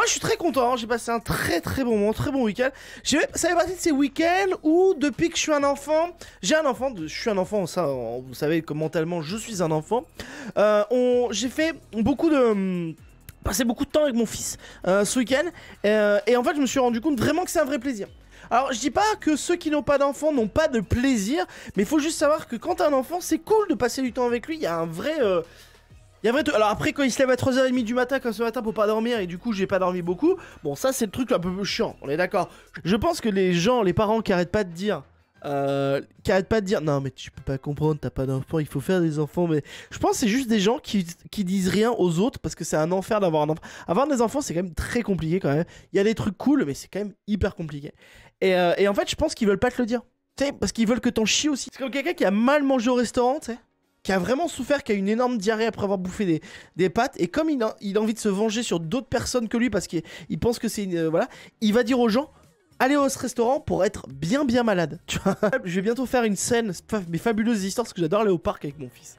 Moi, je suis très content. hein. J'ai passé un très très bon moment, très bon week-end. Ça fait partie de ces week-ends où, depuis que je suis un enfant, j'ai un enfant. Je suis un enfant, vous savez que mentalement, je suis un enfant. Euh. J'ai fait beaucoup de. Passé beaucoup de temps avec mon fils euh, ce week-end. Euh, et en fait, je me suis rendu compte vraiment que c'est un vrai plaisir. Alors, je dis pas que ceux qui n'ont pas d'enfants n'ont pas de plaisir, mais il faut juste savoir que quand t'as un enfant, c'est cool de passer du temps avec lui. Il y a un vrai. Alors après, quand il se lève à 3h30 du matin, comme ce matin, pour pas dormir, et du coup, j'ai pas dormi beaucoup, bon, ça, c'est le truc un peu chiant, on est d'accord. Je pense que les gens, les parents qui arrêtent pas de dire. Euh, qui arrêtent pas de dire non mais tu peux pas comprendre t'as pas d'enfant il faut faire des enfants mais je pense que c'est juste des gens qui, qui disent rien aux autres parce que c'est un enfer d'avoir un enfant avoir des enfants c'est quand même très compliqué quand même il y a des trucs cool mais c'est quand même hyper compliqué et, euh, et en fait je pense qu'ils veulent pas te le dire tu sais parce qu'ils veulent que t'en chies aussi c'est comme quelqu'un qui a mal mangé au restaurant tu sais qui a vraiment souffert, qui a une énorme diarrhée après avoir bouffé des, des pâtes, et comme il a, envie de se venger sur d'autres personnes que lui parce qu'il il pense que c'est une. euh, voilà, il va dire aux gens allez au restaurant pour être bien bien malade. Tu vois je vais bientôt faire une scène, mes fabuleuses histoires, parce que j'adore aller au parc avec mon fils.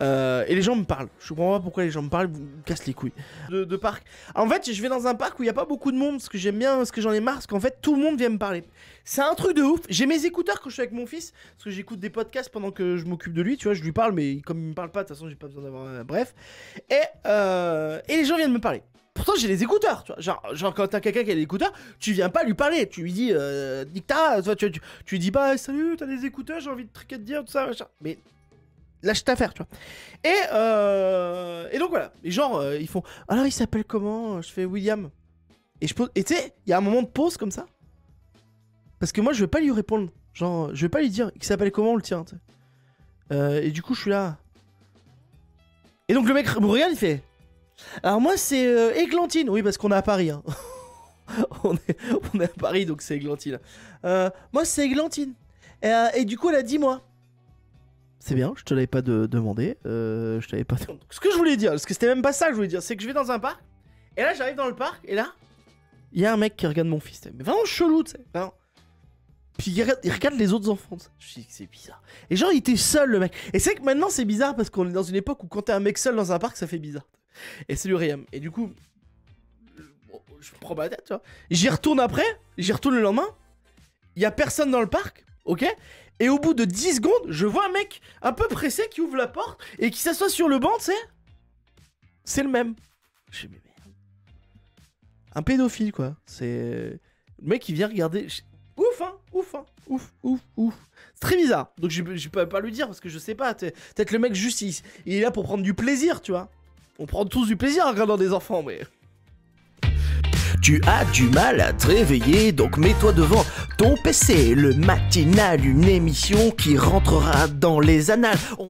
Euh, et les gens me parlent. Je comprends pas pourquoi les gens me parlent, vous me cassent les couilles. De, de parc. En fait, je vais dans un parc où il y a pas beaucoup de monde, parce que j'aime bien, parce que j'en ai marre, parce qu'en fait, tout le monde vient me parler. C'est un truc de ouf. J'ai mes écouteurs quand je suis avec mon fils, parce que j'écoute des podcasts pendant que je m'occupe de lui, tu vois, je lui parle, mais comme il me parle pas, de toute façon, j'ai pas besoin d'avoir. un- bref. Et, euh, et les gens viennent me parler. Pourtant, j'ai les écouteurs, tu vois. Genre, quand t'as quelqu'un qui a les écouteurs, tu viens pas lui parler. Tu lui dis, euh, tu, tu, lui dis, bah, salut, t'as des écouteurs, j'ai envie de trucs à te dire, tout ça, machin. Mais lâche ta affaire, tu vois. Et, euh, et donc voilà, les gens, euh, ils font, alors il s'appelle comment? Je fais William. Et je pose, et tu sais, il y a un moment de pause comme ça. Parce que moi, je vais pas lui répondre. Genre, je vais pas lui dire, il s'appelle comment le tien. Euh, et du coup, je suis là. Et donc le mec me regarde, il fait. Alors moi, c'est euh, Églantine. Oui, parce qu'on est à Paris. hein. on, est, à Paris, donc c'est Églantine. Euh, moi, c'est Églantine. Et, euh, et du coup, elle a dit moi. C'est bien, je te l'avais pas de- demandé. euh, je t'avais pas. Ce que je voulais dire, parce que c'était même pas ça que je voulais dire, c'est que je vais dans un parc. Et là, j'arrive dans le parc, et là, il y a un mec qui regarde mon fils. Mais vraiment chelou, tu sais. vraiment. Puis il regarde, les autres enfants. Je dis que c'est bizarre. Et genre, il était seul, le mec. Et c'est que maintenant, c'est bizarre parce qu'on est dans une époque où quand t'es un mec seul dans un parc, ça fait bizarre. Et c'est le Riam. Et du coup, je- prends la tête, tu vois. J'y retourne après, j'y retourne le lendemain. Il y a personne dans le parc, ok Et au bout de 10 secondes, je vois un mec un peu pressé qui ouvre la porte et qui s'assoit sur le banc, tu sais. C'est le même. Je mais. Un pédophile, quoi. C'est. Le mec qui vient regarder. Ouf, hein Ouf, hein Ouf, ouf, ouf. C'est très bizarre. Donc je, je peux pas lui dire parce que je sais pas. Peut-être le mec juste il, il est là pour prendre du plaisir, tu vois. On prend tous du plaisir en regardant des enfants, mais. Tu as du mal à te réveiller, donc mets-toi devant ton PC. Le matinal, une émission qui rentrera dans les annales.